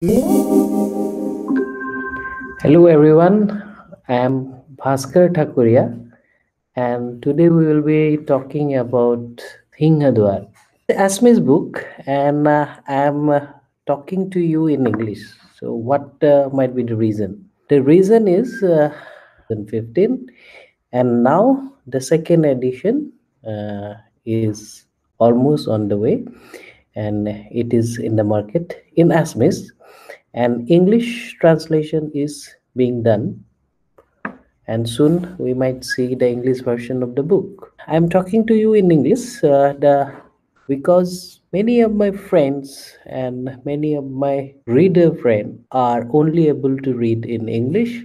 Hello everyone, I am Bhaskar Thakuria and today we will be talking about Singhadwar. Assamese book and uh, I am uh, talking to you in English. So what uh, might be the reason? The reason is uh, 2015 and now the second edition uh, is almost on the way and it is in the market in Assamese and English translation is being done and soon we might see the English version of the book. I'm talking to you in English uh, the, because many of my friends and many of my reader friends are only able to read in English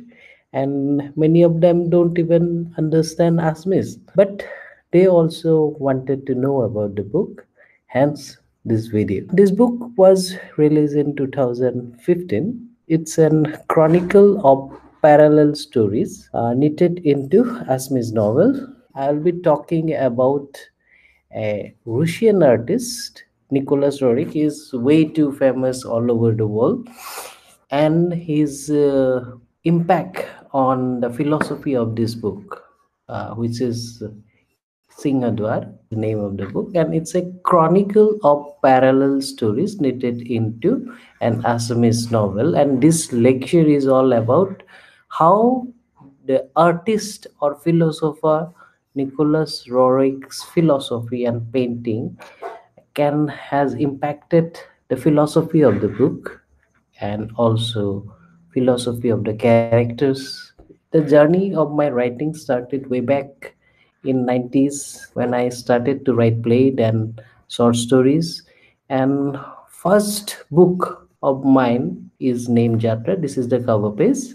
and many of them don't even understand Assamese. But they also wanted to know about the book, hence this video. This book was released in 2015. It's an chronicle of parallel stories uh, knitted into Assamese novel. I'll be talking about a Russian artist, Nicholas Roerich, is way too famous all over the world, and his uh, impact on the philosophy of this book, uh, which is The name of the book, and it's a chronicle of parallel stories knitted into an Assamese novel. And this lecture is all about how the artist or philosopher Nicholas Roerich's philosophy and painting can has impacted the philosophy of the book and also philosophy of the characters. The journey of my writing started way back in 90s when I started to write play and short stories. And first book of mine is named Jatra. This is the cover page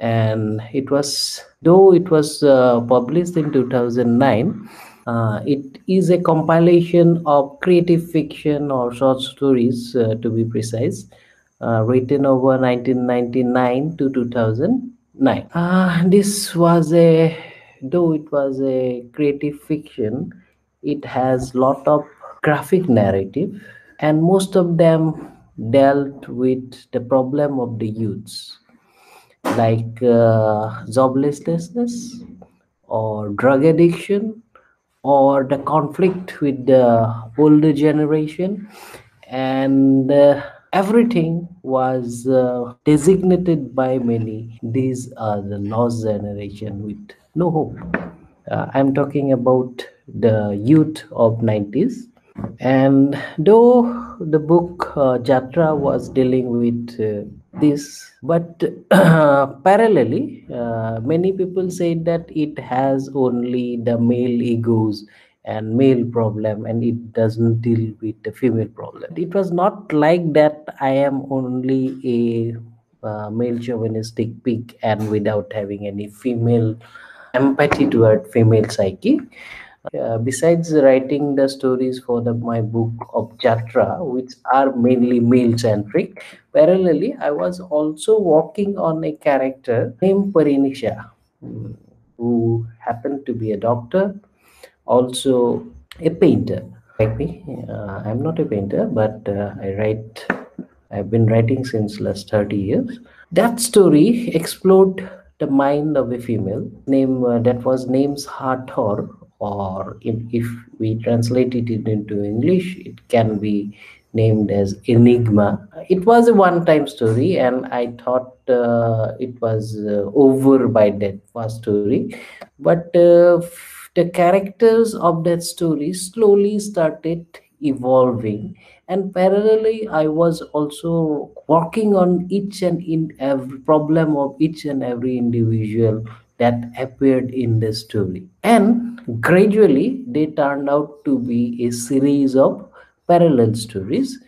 and it was though it was uh, published in 2009 uh, it is a compilation of creative fiction or short stories uh, to be precise uh, written over 1999 to 2009 uh, this was a though it was a creative fiction it has lot of graphic narrative and most of them dealt with the problem of the youths like uh, joblessness or drug addiction or the conflict with the older generation. And uh, everything was uh, designated by many. These are the lost generation with no hope uh, i'm talking about the youth of 90s and though the book uh, Jatra was dealing with uh, this, but parallelly, uh, many people say that it has only the male egos and male problem and it doesn't deal with the female problem. It was not like that I am only a uh, male chauvinistic pig and without having any female empathy toward female psyche uh, besides writing the stories for the, my book of Jatra, which are mainly male centric, parallelly, I was also working on a character named Parinisha, who happened to be a doctor, also a painter. Like me, uh, I'm not a painter, but uh, I write. I've been writing since last 30 years. That story explored the mind of a female name uh, that was named Hathor or in, if we translate it into English, it can be named as Enigma. It was a one-time story, and I thought uh, it was uh, over by that first story. But uh, the characters of that story slowly started evolving. And parallelly i was also working on each and in every problem of each and every individual that appeared in the story. And gradually they turned out to be a series of parallel stories.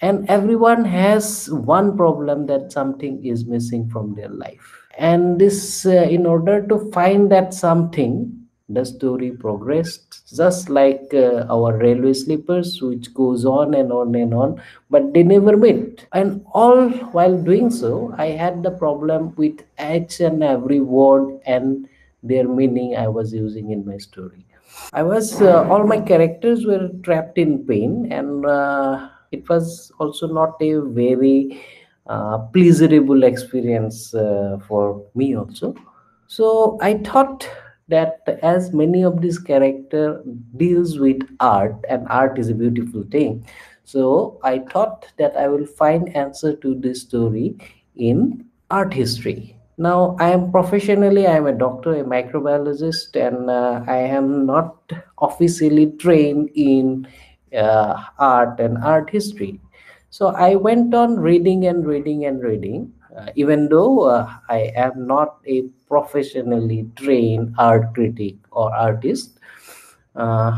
And everyone has one problem that something is missing from their life. And this uh, in order to find that something the story progressed just like uh, our railway sleepers which goes on and on and on but they never meet and all while doing so i had the problem with each and every word and their meaning i was using in my story i was uh, all my characters were trapped in pain and uh, it was also not a very uh, pleasurable experience uh, for me also. So I thought that as many of these character deals with art and art is a beautiful thing. So i thought that i will find answer to this story in art history. Now i am professionally i am a doctor a microbiologist and uh, i am not officially trained in uh, art and art history. So i went on reading and reading and reading uh, even though uh, I am not a professionally trained art critic or artist, uh,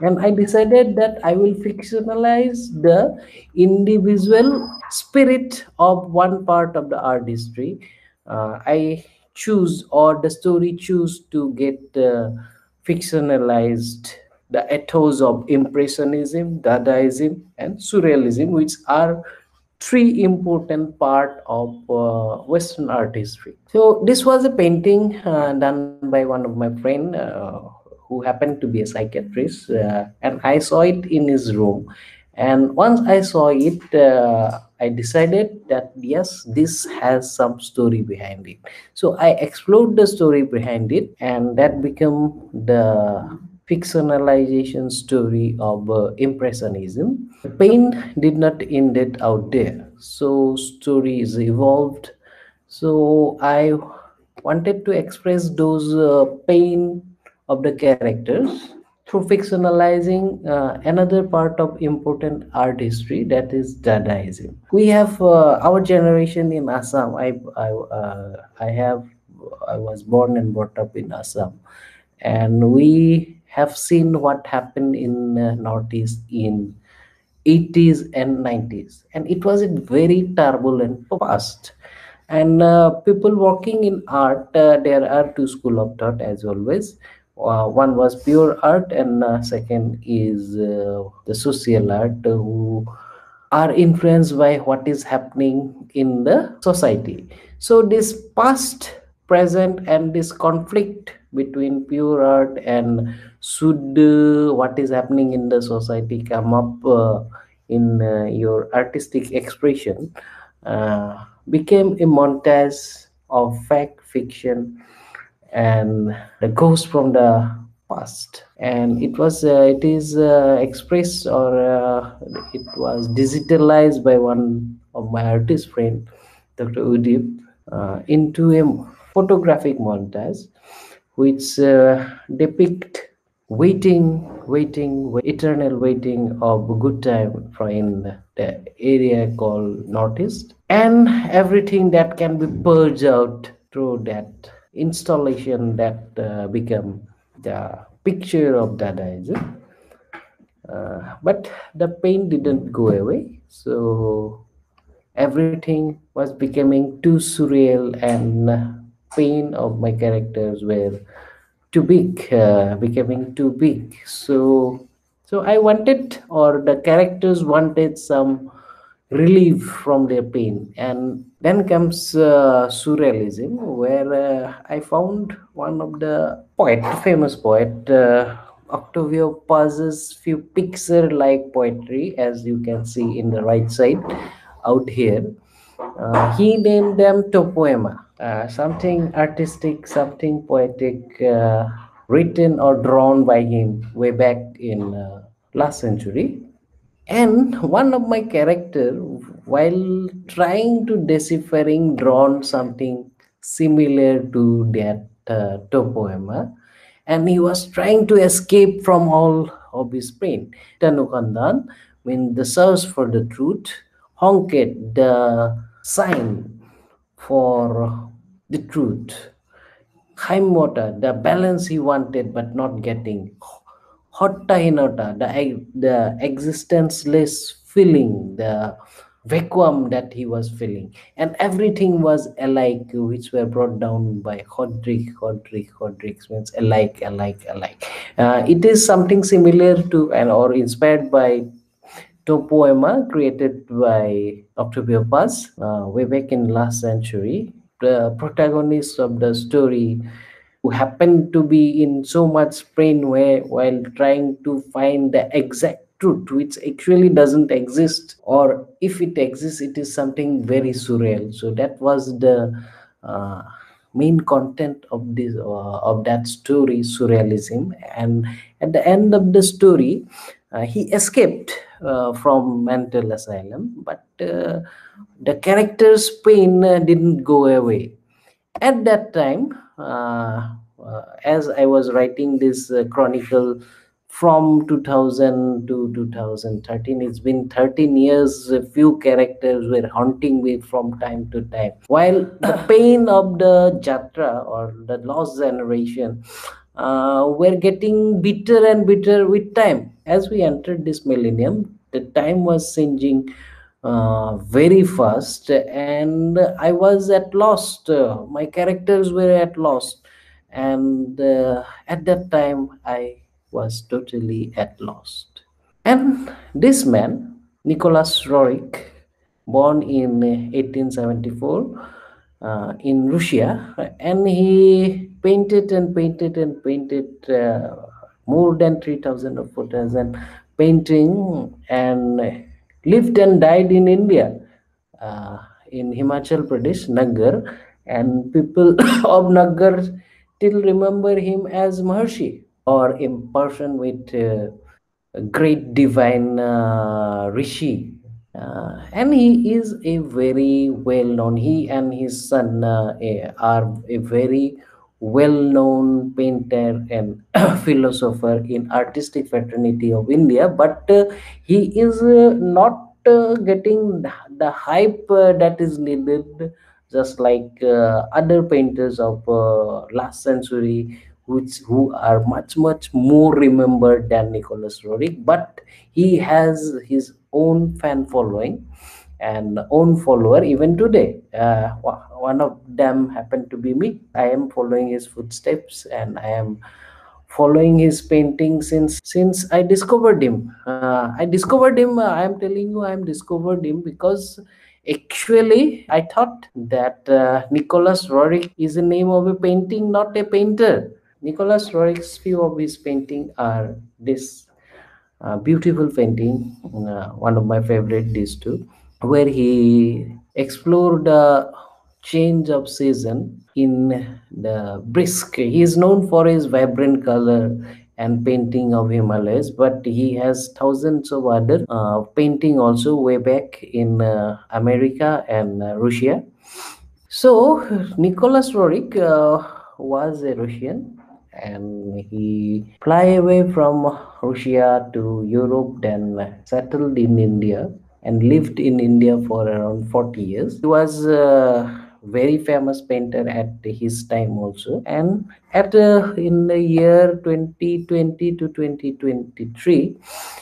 and I decided that I will fictionalize the individual spirit of one part of the art history. Uh, I choose or the story choose to get uh, fictionalized the ethos of impressionism dadaism and surrealism which are three important part of uh, Western art history. So this was a painting uh, done by one of my friend uh, who happened to be a psychiatrist, uh, and I saw it in his room. And once I saw it, uh, I decided that yes, this has some story behind it. So I explored the story behind it, and that became the fictionalization story of uh, impressionism. Pain did not end it out there. So stories evolved. So i wanted to express those uh, pain of the characters through fictionalizing uh, another part of important art history that is dadaism we have uh, our generation in assam. I I, uh, I have i was born and brought up in assam. And we have seen what happened in uh, northeast in 80s and 90s and it was a very turbulent past. And uh, people working in art uh, there are two school of thought as always. Uh, one was pure art and uh, second is uh, the social art who are influenced by what is happening in the society. So this past present and this conflict between pure art and should uh, what is happening in the society come up uh, in uh, your artistic expression uh, became a montage of fact fiction and the ghost from the past. And it was uh, it is uh, expressed or it was digitalized by one of my artist friend dr udip into a photographic montage which depict waiting waiting eternal waiting of good time from in the area called northeast. And everything that can be purged out through that installation that uh, become the picture of dadaism uh, but the pain didn't go away. So everything was becoming too surreal and pain of my characters were too big uh, becoming too big. So so i wanted or the characters wanted some relief from their pain. And then comes uh, surrealism where uh, i found one of the poet famous poet uh, octavio paz's few picture like poetry as you can see in the right side out here. Uh, he named them topoema uh, something artistic, something poetic, uh, written or drawn by him way back in uh, last century. And one of my character, while trying to deciphering, drawn something similar to that uh, topoema, and he was trying to escape from all of his pain. Tanukandan means the search for the truth. Honket, the sign for the truth. Haimota, the balance he wanted but not getting. Hotta hinota, the, the existenceless feeling, the vacuum that he was feeling. And everything was alike, which were brought down by Hodrik, Hodrik, Hodrik means alike, alike, alike. Uh, it is something similar to and or inspired by Topoema created by Octavio Paz uh, way back in last century. The protagonist of the story who happened to be in so much pain way while trying to find the exact truth which actually doesn't exist or if it exists it is something very surreal. So that was the uh, main content of this uh, of that story surrealism. And at the end of the story he escaped uh, from mental asylum but uh, the character's pain uh, didn't go away. At that time uh, uh, as i was writing this uh, chronicle from 2000 to 2013 it's been 13 years a few characters were haunting me from time to time. While the pain of the jatra or the lost generation uh, were getting bitter and bitter with time as we entered this millennium the time was changing uh, very fast and i was at lost. Uh, my characters were at lost and uh, at that time i was totally at lost. And this man nicholas roerich born in 1874 uh, in russia and he painted and painted and painted uh, more than 3000 or 4000 painting and lived and died in India, uh, in Himachal Pradesh, Nagar, and people of Nagar still remember him as Maharshi or a person with uh, great divine uh, rishi. Uh, and he is a very well known, he and his son uh, are a very well known painter and philosopher in artistic fraternity of India, but uh, he is uh, not uh, getting the hype uh, that is needed just like uh, other painters of uh, last century which who are much much more remembered than Nicholas Roerich but he has his own fan following and own follower even today uh, one of them happened to be me i am following his footsteps and i am following his painting since since I discovered him. Uh, I discovered him. Uh, I am telling you, I am discovered him because actually I thought that uh, Nicholas Roerich is the name of a painting, not a painter. Nicholas Roerich's few of his painting are this uh, beautiful painting, uh, one of my favorite these two, where he explored the change of season in the brisk. He is known for his vibrant color and painting of Himalayas, but he has thousands of other uh, painting also way back in uh, America and uh, Russia. So Nicholas Roerich uh, was a Russian and he fly away from Russia to Europe, then settled in India and lived in India for around 40 years. He was a very famous painter at his time also and at uh, in the year 2020 to 2023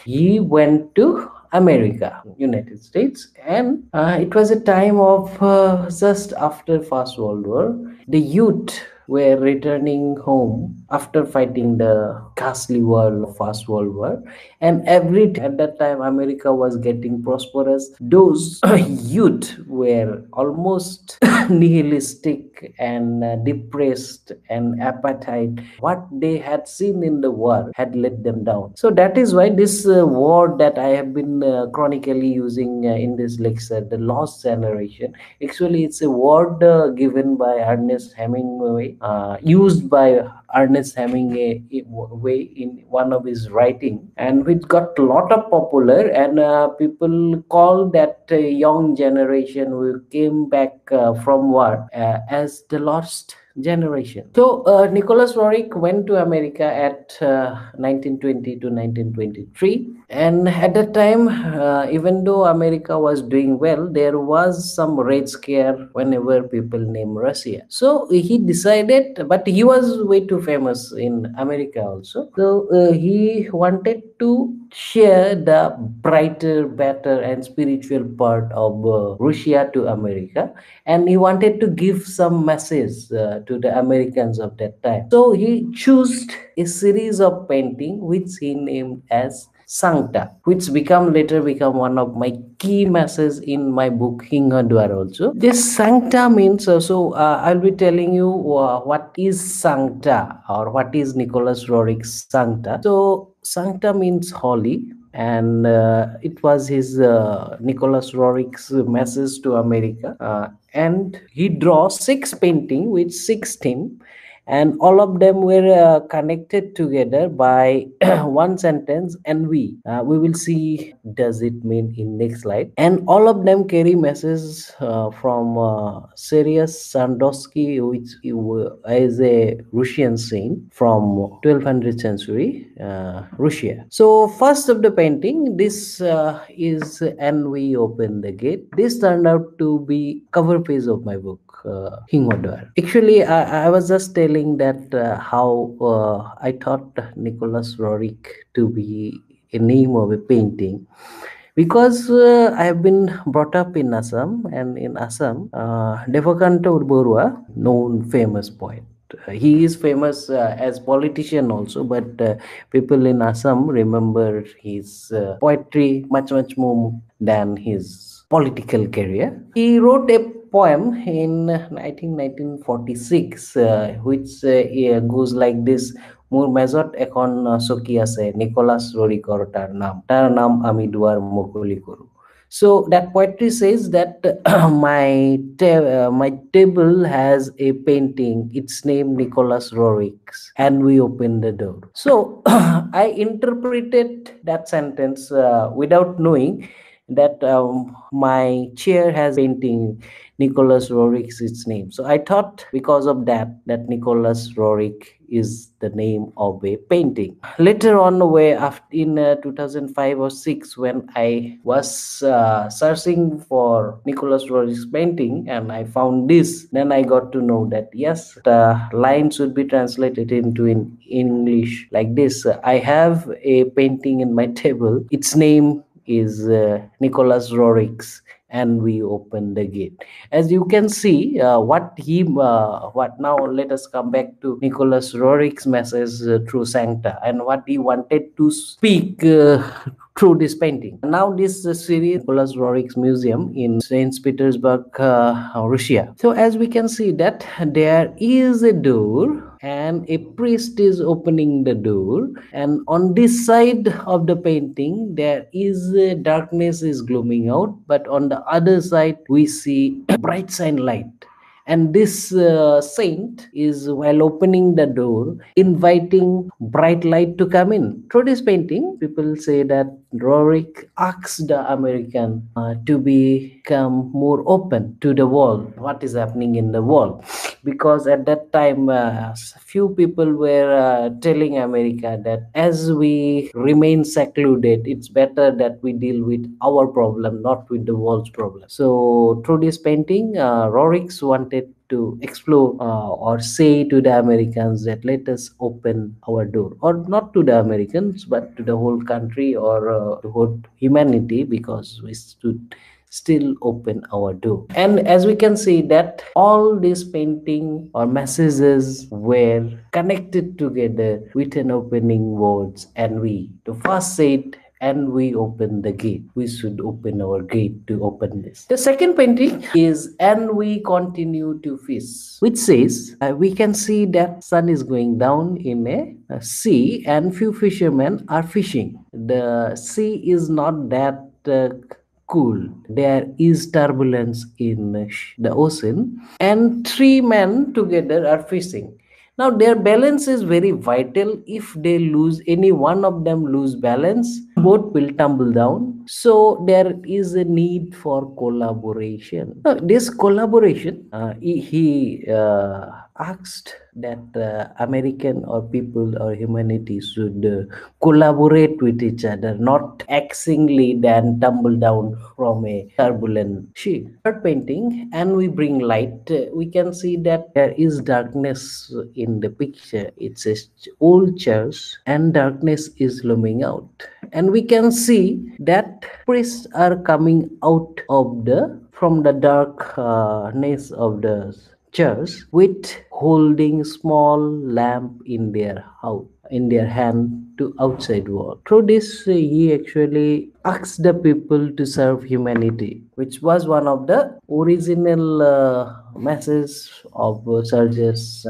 he went to America, United States, and uh, it was a time of uh, just after First World War. The youth were returning home after fighting the ghastly of First World War, and every at that time America was getting prosperous. Those youth were almost nihilistic and uh, depressed and appetite. What they had seen in the war had let them down. So that is why this uh, word that I have been uh, chronically using uh, in this lecture, the lost generation, actually it's a word uh, given by Ernest Hemingway, uh, used by Ernest Hemingway way in one of his writing, and which got a lot of popular, and uh, people call that uh, young generation who came back uh, from war uh, as the lost generation. So uh, Nicholas Roerich went to America at uh, 1920 to 1923, and at that time, uh, even though America was doing well, there was some red scare whenever people name Russia. So he decided, but he was way too famous in America also. So uh, he wanted to share the brighter, better, and spiritual part of uh, Russia to America, and he wanted to give some message uh, to the Americans of that time. So he chose a series of painting which he named as Sancta, which become later become one of my key messages in my book Singhadwar also. This Sancta means uh, so uh, I'll be telling you uh, what is Sancta or what is Nicholas Roerich's Sancta. So Sancta means holy and uh, it was his uh, Nicholas Roerich's message to America. Uh, and he draws six painting with six theme and all of them were uh, connected together by one sentence and we uh, we will see does it mean in next slide? And all of them carry messages uh, from uh, Sergius Radonezhsky which is a Russian saint from 1200th century uh, Russia. So first of the painting this uh, is and we open the gate. This turned out to be cover page of my book uh, Actually, I, I, was just telling that uh, how uh, I thought Nicholas Roerich to be a name of a painting because uh, I have been brought up in Assam and in Assam, uh, Devakanta Borua, known famous poet. He is famous uh, as politician also but uh, people in assam remember his uh, poetry much much more than his political career he wrote a poem in 1946, uh, which uh, goes like this মোৰ মেজত এখন চকী আছে Nicolas ৰৰিকৰ tar nam tar nam ami duar মুকলি koru." So that poetry says that my uh, my table has a painting. Its name Nicholas Roerich's, and we open the door. So I interpreted that sentence uh, without knowing that um, my chair has painting Nicholas Roerich is its name. So I thought because of that, that Nicholas Roerich is the name of a painting. Later on, way after in uh, 2005 or 6, when I was uh, searching for Nicholas Roerich's painting and I found this, then I got to know that yes, the line should be translated into in English like this. I have a painting in my table. Its name is uh, Nicholas Roerich's and we open the gate. As you can see uh, what he uh, what now let us come back to nicholas roerich's message uh, through sancta and what he wanted to speak uh, through this painting. Now this uh, series nicholas roerich's museum in st petersburg uh, russia. So as we can see that there is a door and a priest is opening the door and on this side of the painting there is darkness is glooming out but on the other side we see bright sunlight light. And this uh, saint is while opening the door inviting bright light to come in. Through this painting people say that Roerich asks the american uh, to become more open to the world. What is happening in the world because at that time uh, few people were uh, telling america that as we remain secluded it's better that we deal with our problem not with the world's problem. So through this painting uh, Roerich wanted to explore uh, or say to the Americans that let us open our door, or not to the Americans, but to the whole country or uh, the whole humanity, because we should still open our door. And as we can see that all these painting or messages were connected together with an opening words. And we the first said and we open the gate. We should open our gate to open this. The second painting is and we continue to fish which says uh, we can see that sun is going down in a, a sea and few fishermen are fishing. The sea is not that uh, cool. There is turbulence in the ocean, and three men together are fishing. Now, their balance is very vital. If they lose, any one of them lose balance, boat will tumble down. So, there is a need for collaboration. Now, this collaboration, uh, he, he uh, asked that uh, American or people or humanity should uh, collaborate with each other, not axingly then tumble down from a turbulent ship. Third painting, and we bring light. Uh, we can see that there is darkness in the picture. It's a old church, and darkness is looming out. And we can see that priests are coming out of the from the darkness of the church with holding small lamp in their house in their hand to outside world. Through this, he actually asked the people to serve humanity, which was one of the original uh, messages of uh, Sergius.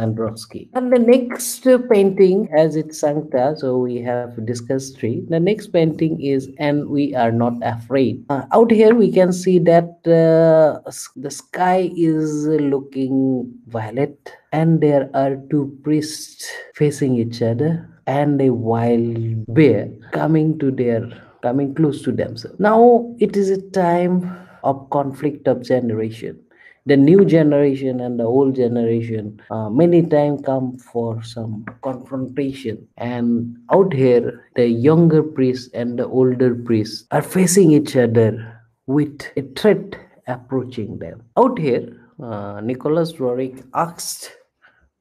And the next painting, as it's Sancta, so we have discussed three. The next painting is And We Are Not Afraid. Uh, out here, we can see that uh, the sky is looking violet, and there are two priests facing each other, and a wild bear coming to their coming close to themselves. Now it is a time of conflict of generation. The new generation and the old generation uh, many times come for some confrontation. And out here the younger priests and the older priests are facing each other with a threat approaching them. Out here uh, nicholas roerich asked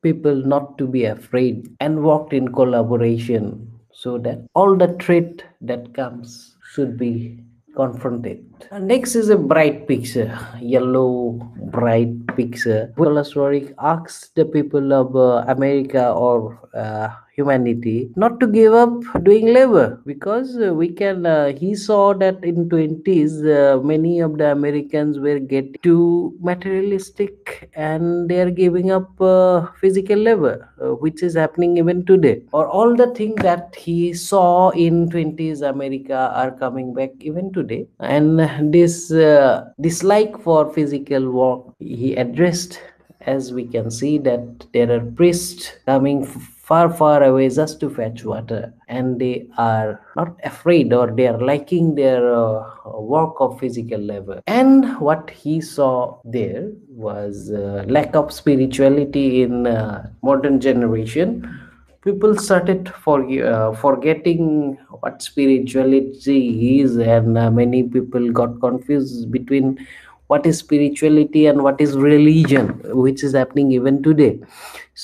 people not to be afraid and worked in collaboration so that all the threat that comes should be confronted. Next is a bright picture, yellow bright picture. Nicholas Roerich asks the people of uh, America or uh, humanity not to give up doing labor because uh, we can uh, he saw that in 20s uh, many of the americans were getting too materialistic and they are giving up uh, physical labor uh, which is happening even today. Or all the thing that he saw in 20s america are coming back even today. And this uh, dislike for physical work he addressed as we can see that there are priests coming far far away just to fetch water. And they are not afraid or they are liking their uh, work of physical labor. And what he saw there was uh, lack of spirituality in uh, modern generation. People started for uh, forgetting what spirituality is and uh, many people got confused between what is spirituality and what is religion which is happening even today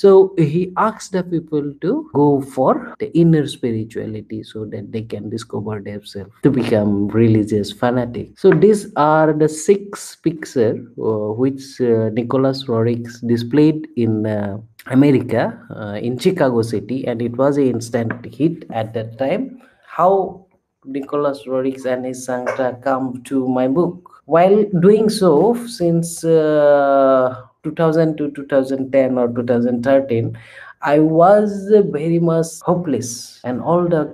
so he asks the people to go for the inner spirituality so that they can discover themselves to become religious fanatic so these are the six pictures uh, which uh, nicholas roerich displayed in uh, america uh, in chicago city and it was an instant hit at that time. How nicholas roerich and his sancta come to my book? While doing so, since uh, 2000 to 2010 or 2013, I was very much hopeless, and all the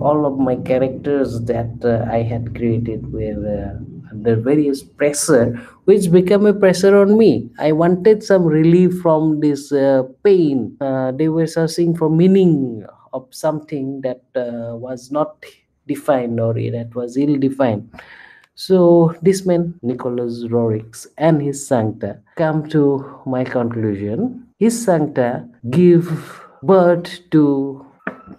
all of my characters that uh, I had created were uh, under various pressure, which became a pressure on me. I wanted some relief from this uh, pain. Uh, they were searching for meaning of something that uh, was not defined or that was ill defined so this man, Nicholas Roerich and his Sancta come to my conclusion. His Sancta give birth to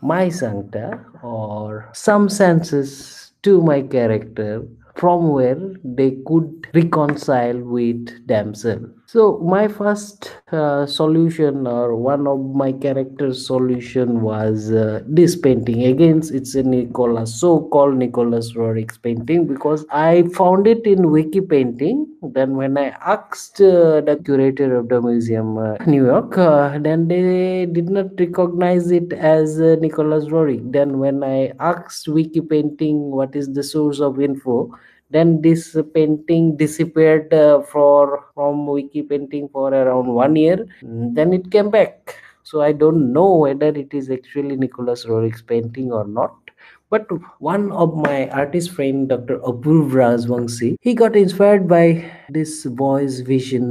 my Sancta or some senses to my character from where they could reconcile with themselves. So my first uh, solution or one of my character's solution was uh, this painting. Again, it's a Nicholas, so-called Nicholas Roerich painting because I found it in Wiki Painting. Then when I asked uh, the curator of the museum, uh, New York, uh, then they did not recognize it as uh, Nicholas Roerich. Then when I asked Wiki Painting what is the source of info, then this painting disappeared uh, for from wiki painting for around one year then it came back so i don't know whether it is actually nicholas roerich's painting or not but one of my artist friend dr apurv rajvanshi he got inspired by this boy's vision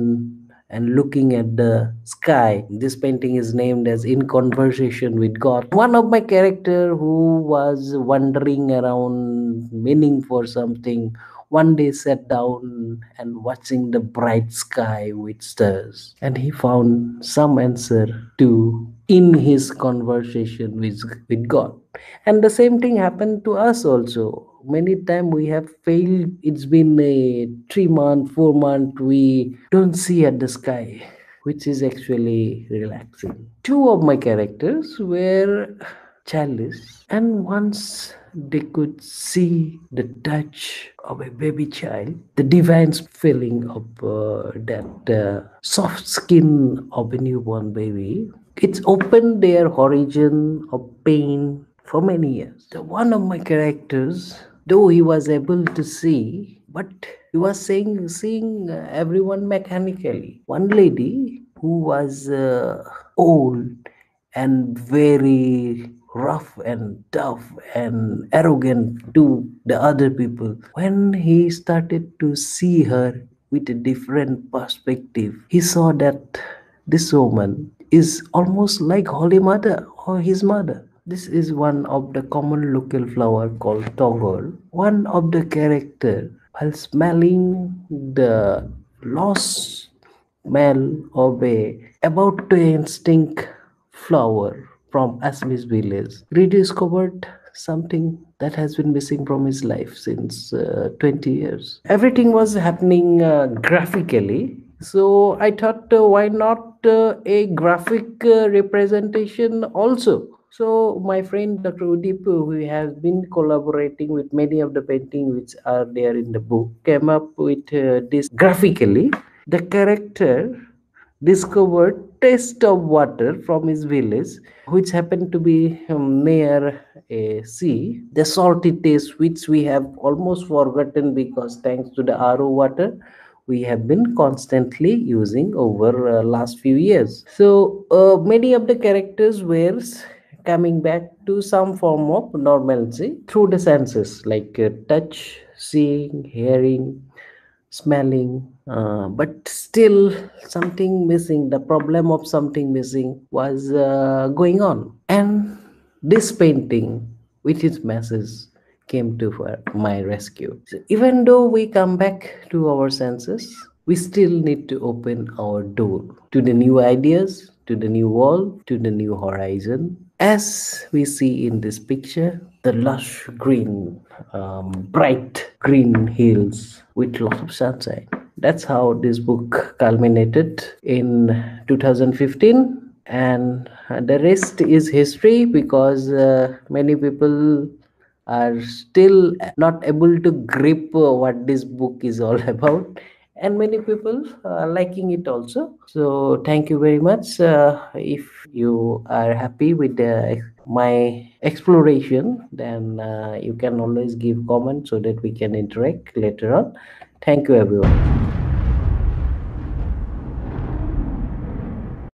and looking at the sky. This painting is named as In Conversation with God. One of my character who was wandering around meaning for something one day sat down and watching the bright sky with stars. And he found some answer to in his conversation with, with god. And the same thing happened to us also. Many times we have failed. It's been a three month four month we don't see at the sky which is actually relaxing. Two of my characters were childish and once they could see the touch of a baby child the divine feeling of uh, that uh, soft skin of a newborn baby it's opened their horizon of pain for many years. The one of my characters, though he was able to see, but he was saying seeing everyone mechanically. One lady who was uh, old and very rough and tough and arrogant to the other people. When he started to see her with a different perspective, he saw that this woman is almost like Holy Mother or his mother. This is one of the common local flower called togol. One of the character, while smelling the lost smell of a about to extinct flower from Assamese village, rediscovered something that has been missing from his life since uh, 20 years. Everything was happening uh, graphically. So I thought, uh, why not uh, a graphic uh, representation also? So my friend Dr. Udip, who has been collaborating with many of the paintings which are there in the book, came up with uh, this graphically. The character discovered taste of water from his village, which happened to be um, near a sea. The salty taste, which we have almost forgotten because thanks to the RO water, we have been constantly using over uh, last few years. So uh, many of the characters were coming back to some form of normalcy through the senses like uh, touch, seeing, hearing, smelling uh, but still something missing the problem of something missing was uh, going on. And this painting with its message came to my rescue. So even though we come back to our senses we still need to open our door to the new ideas to the new world to the new horizon. As we see in this picture the lush green um, bright green hills with lots of sunshine. That's how this book culminated in 2015 and the rest is history because uh, many people are still not able to grip uh, what this book is all about. And many people are liking it also. So thank you very much. Uh, if you are happy with the, my exploration then uh, you can always give comments so that we can interact later on. Thank you everyone